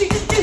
do, do,